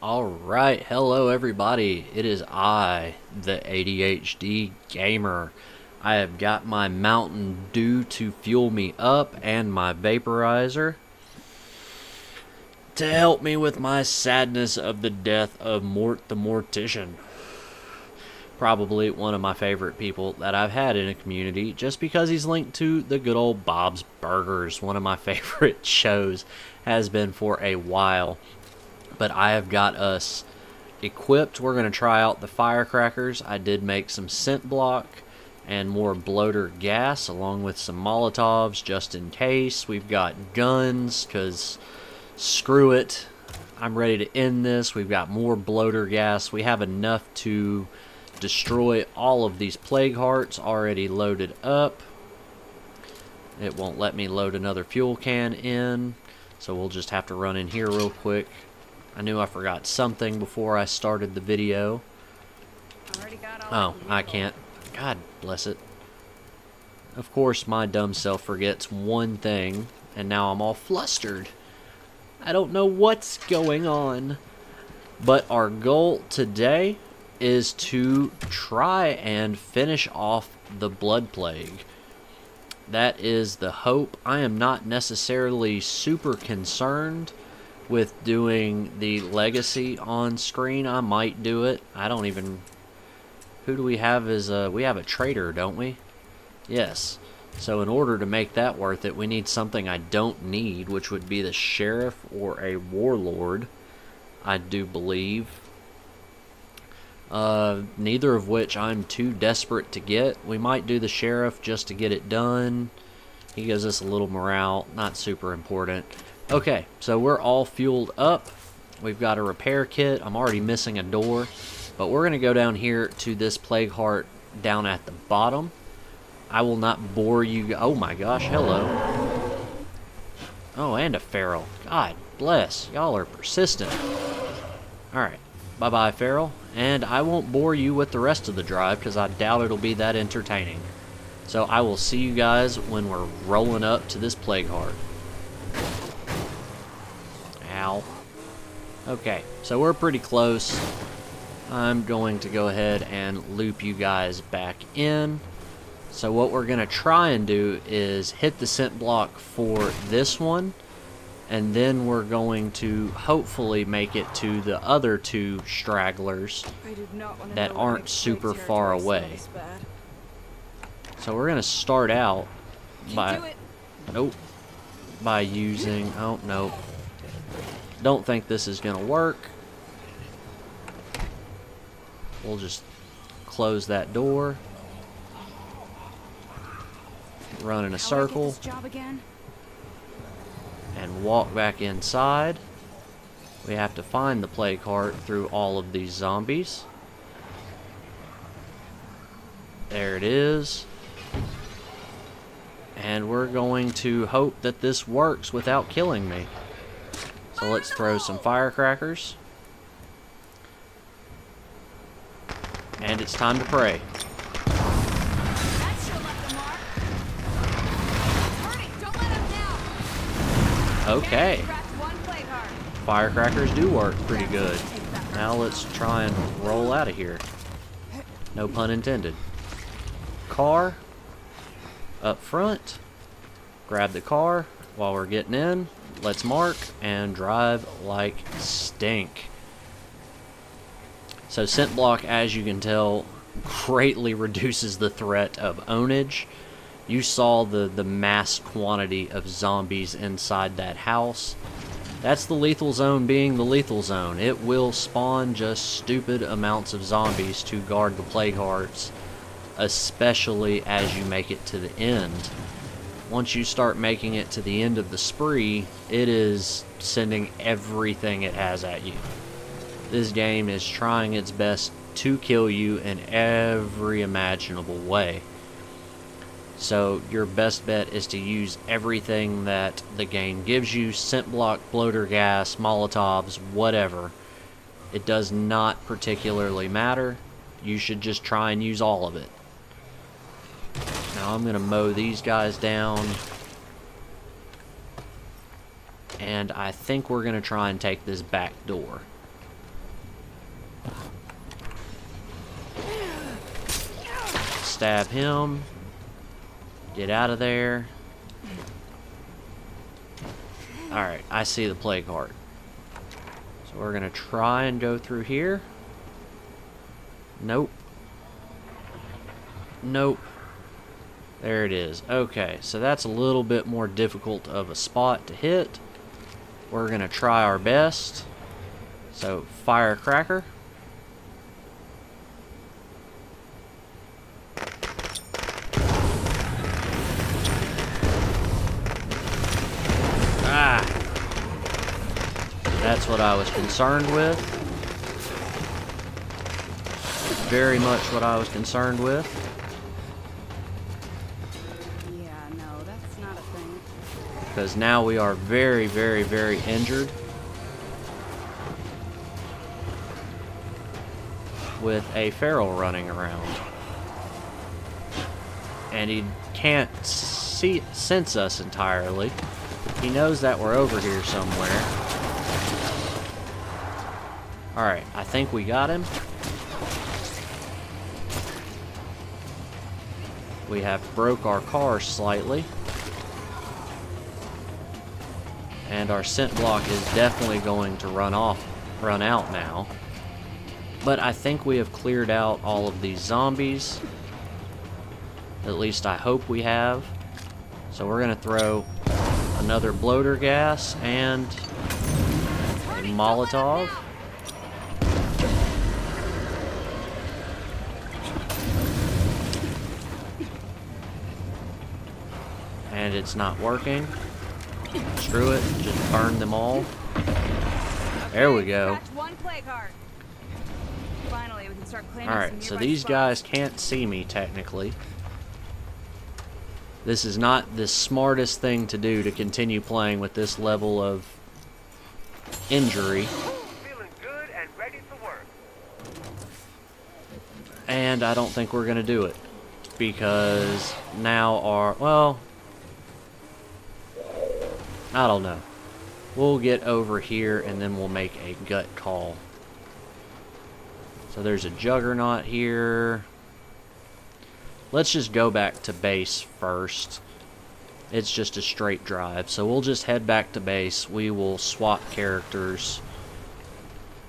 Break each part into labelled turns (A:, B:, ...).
A: Alright, hello everybody. It is I, the ADHD Gamer. I have got my Mountain Dew to fuel me up and my vaporizer to help me with my sadness of the death of Mort the Mortician. Probably one of my favorite people that I've had in a community just because he's linked to the good old Bob's Burgers, one of my favorite shows, has been for a while but I have got us equipped. We're going to try out the firecrackers. I did make some scent block and more bloater gas along with some Molotovs just in case. We've got guns because screw it. I'm ready to end this. We've got more bloater gas. We have enough to destroy all of these plague hearts already loaded up. It won't let me load another fuel can in. So we'll just have to run in here real quick. I knew I forgot something before I started the video. Oh, I can't. God bless it. Of course, my dumb self forgets one thing, and now I'm all flustered. I don't know what's going on. But our goal today is to try and finish off the Blood Plague. That is the hope. I am not necessarily super concerned with doing the legacy on screen. I might do it. I don't even... Who do we have as a... We have a trader, don't we? Yes. So in order to make that worth it, we need something I don't need, which would be the sheriff or a warlord, I do believe. Uh, neither of which I'm too desperate to get. We might do the sheriff just to get it done. He gives us a little morale, not super important. Okay, so we're all fueled up. We've got a repair kit. I'm already missing a door. But we're going to go down here to this Plague Heart down at the bottom. I will not bore you. Oh my gosh, hello. Oh, and a feral. God bless. Y'all are persistent. Alright, bye-bye, feral. And I won't bore you with the rest of the drive because I doubt it'll be that entertaining. So I will see you guys when we're rolling up to this Plague Heart. Ow. Okay, so we're pretty close. I'm going to go ahead and loop you guys back in. So what we're going to try and do is hit the scent block for this one. And then we're going to hopefully make it to the other two stragglers that aren't super far away. So we're going to start out by... Nope. By using... Oh, no. Don't think this is going to work. We'll just close that door. Run in a circle. And walk back inside. We have to find the plague heart through all of these zombies. There it is. And we're going to hope that this works without killing me. So let's throw some firecrackers. And it's time to pray. Okay. Firecrackers do work pretty good. Now let's try and roll out of here. No pun intended. Car. Up front. Grab the car while we're getting in. Let's mark and drive like stink. So scent block, as you can tell, greatly reduces the threat of ownage. You saw the, the mass quantity of zombies inside that house. That's the lethal zone being the lethal zone. It will spawn just stupid amounts of zombies to guard the plague hearts, especially as you make it to the end once you start making it to the end of the spree, it is sending everything it has at you. This game is trying its best to kill you in every imaginable way. So your best bet is to use everything that the game gives you, scent block, bloater gas, molotovs, whatever. It does not particularly matter. You should just try and use all of it. I'm going to mow these guys down. And I think we're going to try and take this back door. Stab him. Get out of there. Alright, I see the play card. So we're going to try and go through here. Nope. Nope. There it is. Okay, so that's a little bit more difficult of a spot to hit. We're going to try our best. So, firecracker. Ah! That's what I was concerned with. Very much what I was concerned with. Because now we are very, very, very injured. With a feral running around. And he can't see sense us entirely. He knows that we're over here somewhere. Alright, I think we got him. We have broke our car slightly. And our scent block is definitely going to run off, run out now. But I think we have cleared out all of these zombies. At least I hope we have. So we're going to throw another bloater gas and a Molotov. And it's not working. Screw it, just burn them all. There we go. Alright, so these guys can't see me technically. This is not the smartest thing to do to continue playing with this level of injury. And I don't think we're going to do it. Because now our... Well, I don't know. We'll get over here and then we'll make a gut call. So there's a juggernaut here. Let's just go back to base first. It's just a straight drive. So we'll just head back to base. We will swap characters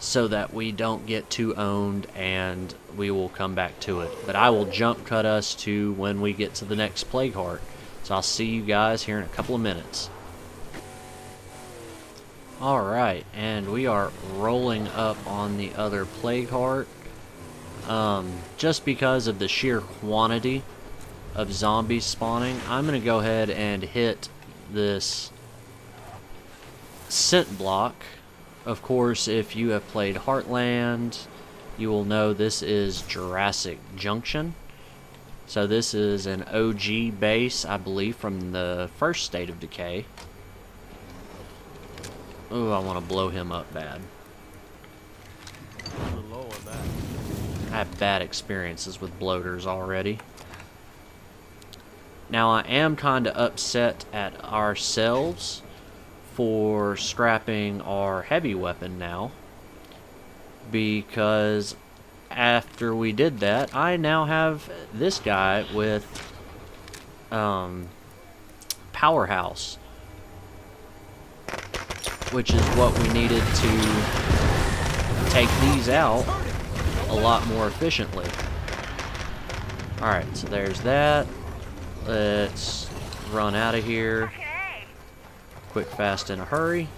A: so that we don't get too owned and we will come back to it. But I will jump cut us to when we get to the next Plague Heart. So I'll see you guys here in a couple of minutes. Alright, and we are rolling up on the other Plague Heart. Um, just because of the sheer quantity of zombies spawning, I'm going to go ahead and hit this scent block. Of course, if you have played Heartland, you will know this is Jurassic Junction. So this is an OG base, I believe, from the first State of Decay. Oh, I want to blow him up bad. I have bad experiences with bloaters already. Now I am kind of upset at ourselves for scrapping our heavy weapon now. Because after we did that, I now have this guy with um, Powerhouse which is what we needed to take these out a lot more efficiently. Alright, so there's that. Let's run out of here. Quick, fast, in a hurry.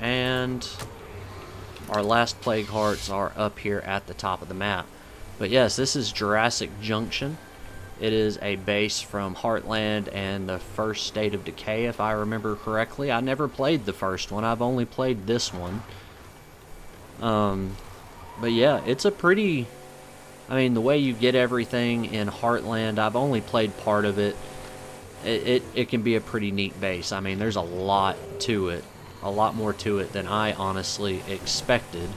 A: And our last plague hearts are up here at the top of the map. But yes, this is Jurassic Junction. It is a base from Heartland and the first State of Decay, if I remember correctly. I never played the first one. I've only played this one. Um, but yeah, it's a pretty... I mean, the way you get everything in Heartland, I've only played part of it. It, it, it can be a pretty neat base. I mean, there's a lot to it. A lot more to it than I honestly expected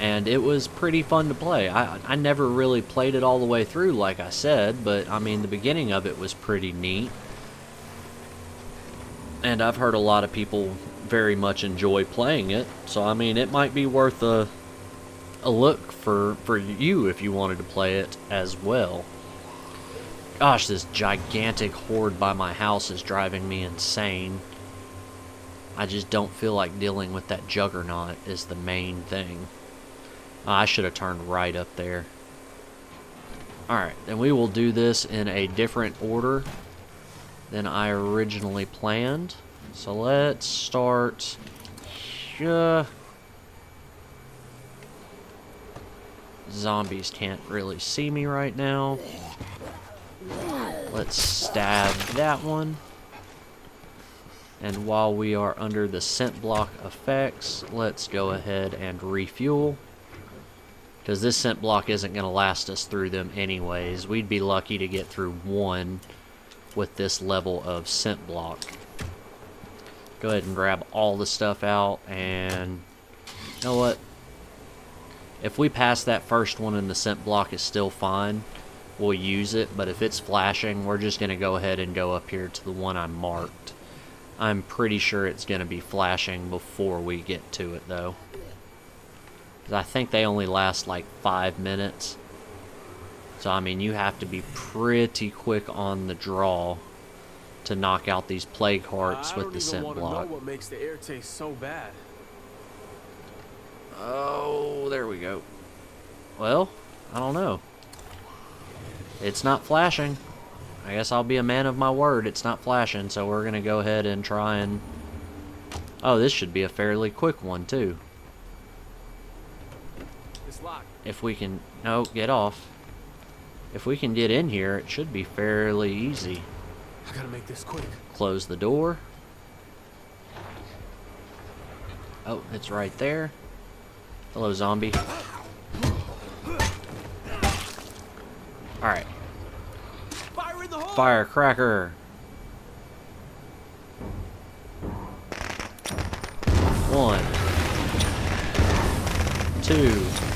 A: and it was pretty fun to play. I, I never really played it all the way through, like I said, but I mean, the beginning of it was pretty neat. And I've heard a lot of people very much enjoy playing it, so I mean, it might be worth a a look for for you if you wanted to play it as well. Gosh, this gigantic horde by my house is driving me insane. I just don't feel like dealing with that juggernaut is the main thing. I should have turned right up there. Alright, then we will do this in a different order than I originally planned. So let's start... Uh, zombies can't really see me right now. Let's stab that one. And while we are under the scent block effects, let's go ahead and refuel. Because this scent block isn't going to last us through them anyways. We'd be lucky to get through one with this level of scent block. Go ahead and grab all the stuff out and... You know what? If we pass that first one and the scent block is still fine, we'll use it. But if it's flashing, we're just going to go ahead and go up here to the one I marked. I'm pretty sure it's going to be flashing before we get to it, though. I think they only last like five minutes. So, I mean, you have to be pretty quick on the draw to knock out these plague hearts with the scent block.
B: what makes the air taste so bad.
A: Oh, there we go. Well, I don't know. It's not flashing. I guess I'll be a man of my word. It's not flashing, so we're going to go ahead and try and... Oh, this should be a fairly quick one, too. If we can... No, get off. If we can get in here, it should be fairly easy.
B: I gotta make this quick.
A: Close the door. Oh, it's right there. Hello, zombie. Alright.
B: Fire in the hole!
A: Firecracker. One. Two.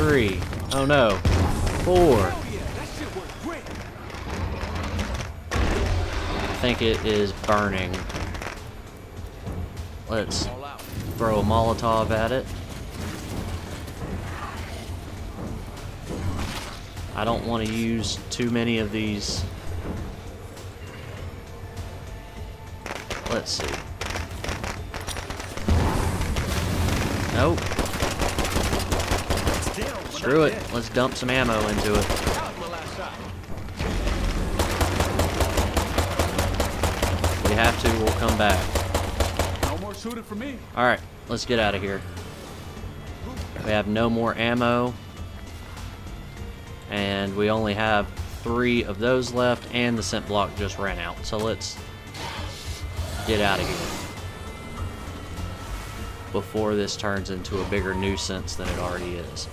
A: Three. Oh no. Four. I think it is burning. Let's throw a Molotov at it. I don't want to use too many of these. Let's see. Nope.
B: It's down, but
A: Screw it. Let's dump some ammo into it.
B: That was my last shot.
A: If we have to, we'll come back.
B: No more shooting for me.
A: Alright, let's get out of here. We have no more ammo. And we only have three of those left, and the scent block just ran out. So let's get out of here. Before this turns into a bigger nuisance than it already is.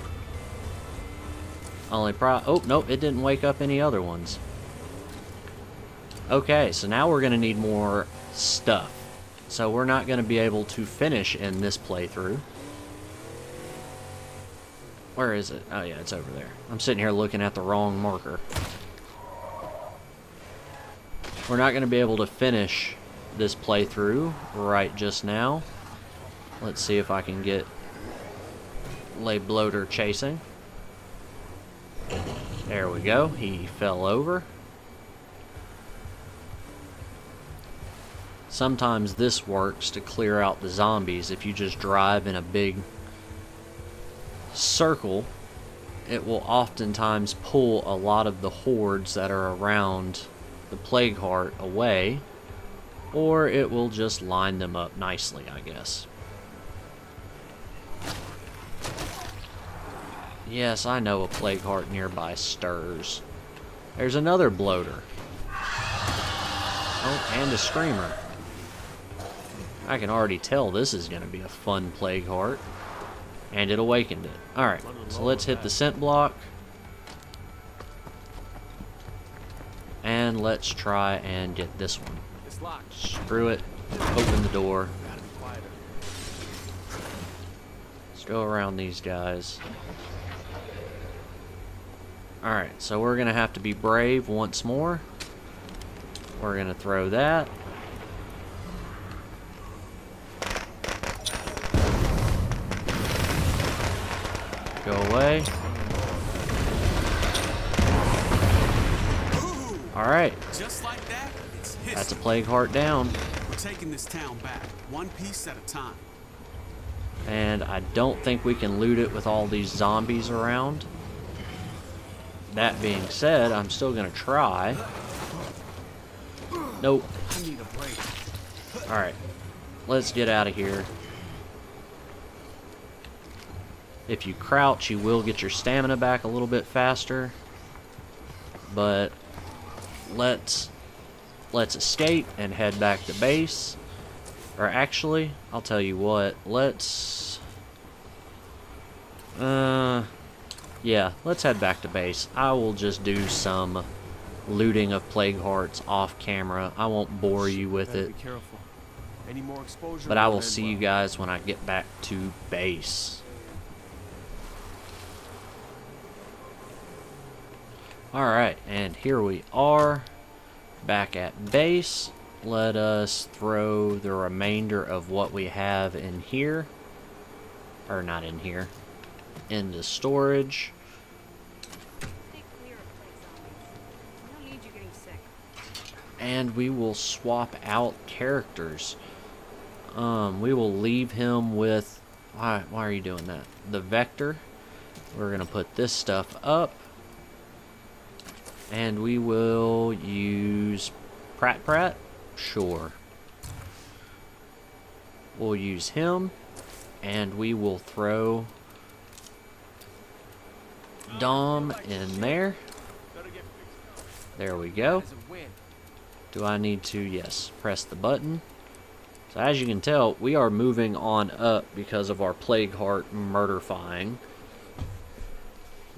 A: Only pro- oh, nope, it didn't wake up any other ones. Okay, so now we're going to need more stuff. So we're not going to be able to finish in this playthrough. Where is it? Oh yeah, it's over there. I'm sitting here looking at the wrong marker. We're not going to be able to finish this playthrough right just now. Let's see if I can get Lay Bloater chasing. There we go. He fell over. Sometimes this works to clear out the zombies if you just drive in a big circle it will oftentimes pull a lot of the hordes that are around the plague heart away or it will just line them up nicely I guess yes I know a plague heart nearby stirs there's another bloater oh and a screamer I can already tell this is going to be a fun plague heart and it awakened it. Alright, so let's hit the scent block. And let's try and get this one. Screw it. Open the door. Let's go around these guys. Alright, so we're going to have to be brave once more. We're going to throw that. Go away. Alright,
C: Just like that, it's history.
A: that's a plague heart down.
C: We're taking this town back, one piece at a time.
A: And I don't think we can loot it with all these zombies around. That being said, I'm still gonna try. Nope. Alright. Let's get out of here. If you crouch, you will get your stamina back a little bit faster. But let's let's escape and head back to base. Or actually, I'll tell you what, let's uh yeah, let's head back to base. I will just do some looting of plague hearts off camera. I won't bore you with it.
B: Any more exposure?
A: But I will see you guys when I get back to base. Alright, and here we are back at base. Let us throw the remainder of what we have in here. Or not in here. Into storage.
D: Stay clear of plague zombies. We don't need you getting sick.
A: And we will swap out characters. Um, we will leave him with. Why? Why are you doing that? The vector. We're gonna put this stuff up, and we will use Pratt Pratt. Sure. We'll use him, and we will throw Dom in there. There we go. Do I need to? Yes. Press the button. So as you can tell, we are moving on up because of our Plague Heart murderfying.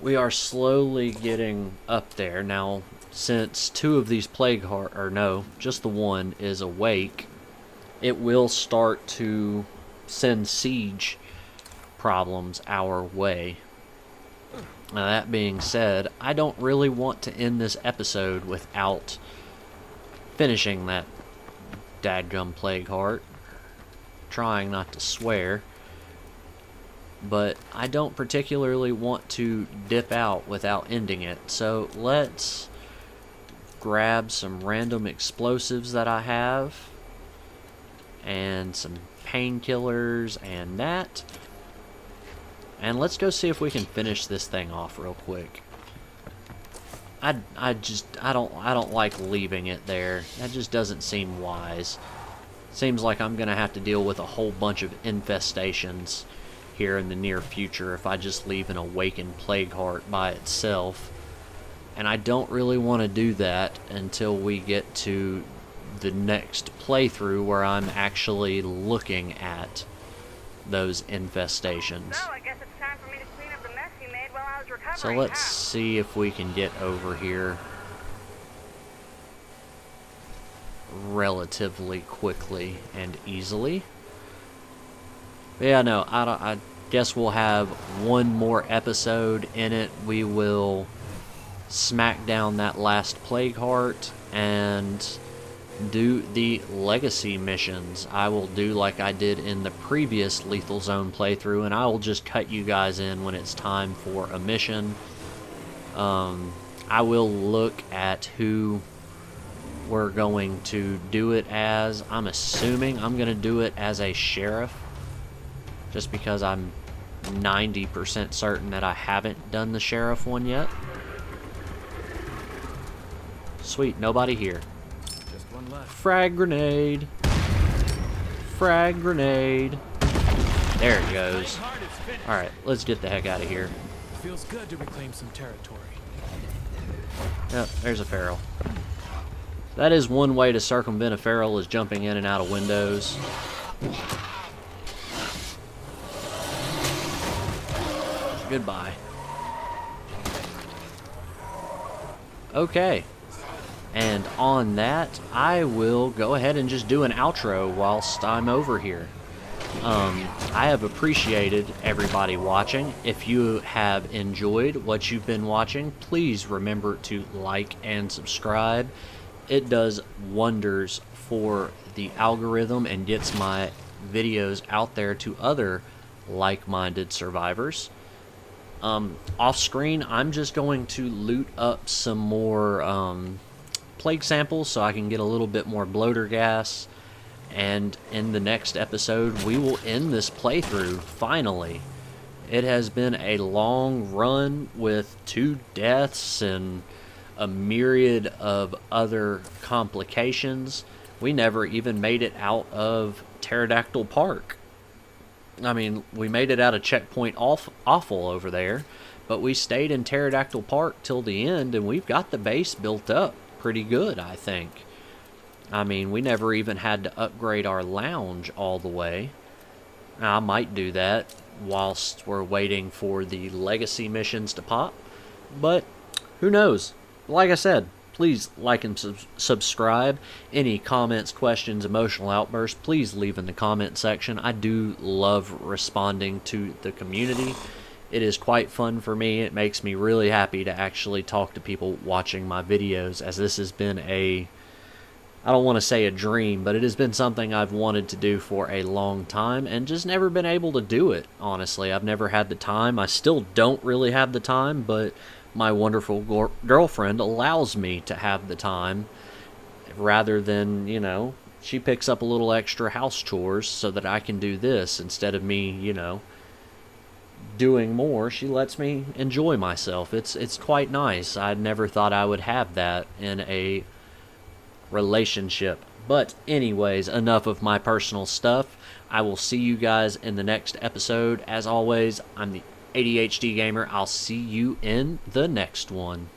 A: We are slowly getting up there. Now, since two of these Plague Heart, or no, just the one, is awake, it will start to send siege problems our way. Now, that being said, I don't really want to end this episode without finishing that dadgum plague heart. Trying not to swear. But I don't particularly want to dip out without ending it. So let's grab some random explosives that I have. And some painkillers and that. And let's go see if we can finish this thing off real quick. I, I just I don't I don't like leaving it there. That just doesn't seem wise. Seems like I'm gonna have to deal with a whole bunch of infestations here in the near future if I just leave an awakened plague heart by itself. And I don't really want to do that until we get to the next playthrough where I'm actually looking at those infestations.
E: So I guess it's time for me to clean up the mess you made while I was recovering.
A: So let's see if we can get over here relatively quickly and easily. Yeah, no, I. I guess we'll have one more episode in it. We will smack down that last plague heart and do the legacy missions. I will do like I did in the previous Lethal Zone playthrough, and I will just cut you guys in when it's time for a mission. Um, I will look at who we're going to do it as. I'm assuming I'm going to do it as a sheriff, just because I'm 90% certain that I haven't done the sheriff one yet. Sweet, nobody here.
B: Just one left.
A: Frag grenade. Frag grenade. There it goes.
B: Hard is finished.
A: Alright, let's get the heck out of here.
B: Feels good to reclaim some territory.
A: Yep, there's a feral. That is one way to circumvent a feral is jumping in and out of windows. Goodbye. Okay. And on that, I will go ahead and just do an outro whilst I'm over here. Um, I have appreciated everybody watching. If you have enjoyed what you've been watching, please remember to like and subscribe. It does wonders for the algorithm and gets my videos out there to other like minded survivors. Um, off screen, I'm just going to loot up some more um, plague samples so I can get a little bit more bloater gas. And in the next episode, we will end this playthrough finally. It has been a long run with two deaths and a myriad of other complications. We never even made it out of Pterodactyl Park. I mean, we made it out of Checkpoint off, Awful over there, but we stayed in Pterodactyl Park till the end, and we've got the base built up pretty good, I think. I mean, we never even had to upgrade our lounge all the way. I might do that whilst we're waiting for the legacy missions to pop, but who knows? Like I said, please like and sub- subscribe. Any comments, questions, emotional outbursts, please leave in the comment section. I do love responding to the community. It is quite fun for me. It makes me really happy to actually talk to people watching my videos, as this has been a I don't want to say a dream, but it has been something I've wanted to do for a long time and just never been able to do it, honestly. I've never had the time. I still don't really have the time, but my wonderful girlfriend allows me to have the time rather than, you know, she picks up a little extra house chores so that I can do this instead of me, you know, doing more. She lets me enjoy myself. It's it's quite nice. I never thought I would have that in a relationship. But, anyways, enough of my personal stuff. I will see you guys in the next episode. As always, I'm the ADHD Gamer. I'll see you in the next one.